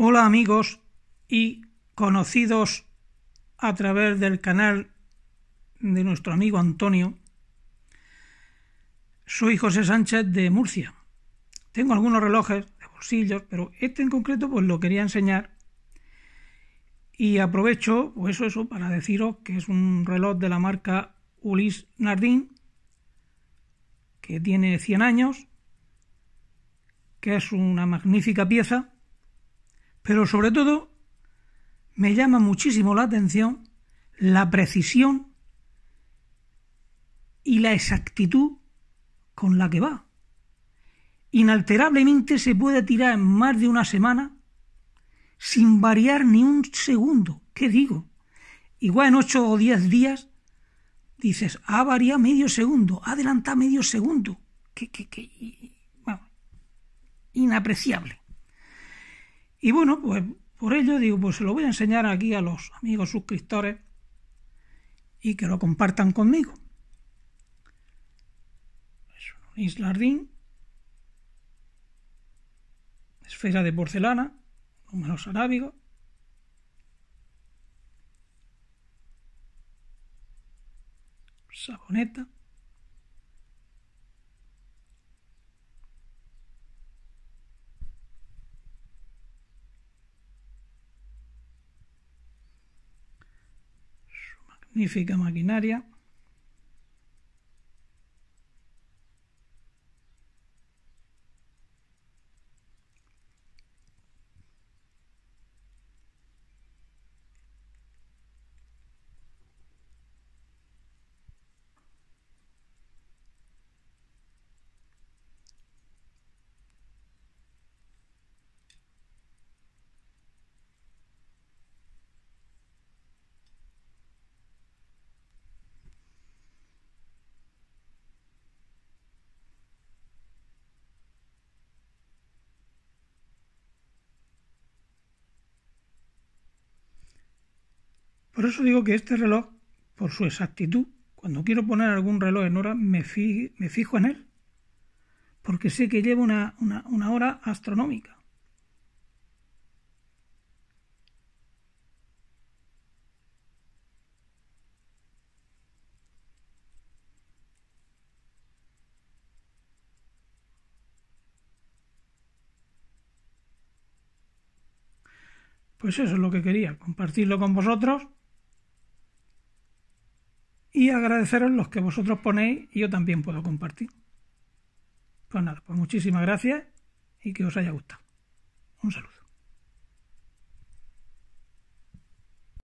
Hola amigos y conocidos a través del canal de nuestro amigo Antonio. Soy José Sánchez de Murcia. Tengo algunos relojes de bolsillos, pero este en concreto pues lo quería enseñar y aprovecho pues eso para deciros que es un reloj de la marca Ulysse Nardin que tiene 100 años, que es una magnífica pieza pero sobre todo me llama muchísimo la atención la precisión y la exactitud con la que va. Inalterablemente se puede tirar en más de una semana sin variar ni un segundo. ¿Qué digo? Igual en ocho o diez días dices, ha variado medio segundo, ha adelantado medio segundo. ¿Qué, qué, qué? inapreciable. Y bueno, pues por ello digo, pues se lo voy a enseñar aquí a los amigos suscriptores y que lo compartan conmigo. Es un islardín, esfera de porcelana, números arábigos, saboneta, magnífica maquinaria. Por eso digo que este reloj, por su exactitud, cuando quiero poner algún reloj en hora, me, fijo en él, porque sé que lleva una, una hora astronómica. Pues eso es lo que quería, compartirlo con vosotros agradeceros los que vosotros ponéis y yo también puedo compartir. Pues nada, pues muchísimas gracias y que os haya gustado. Un saludo.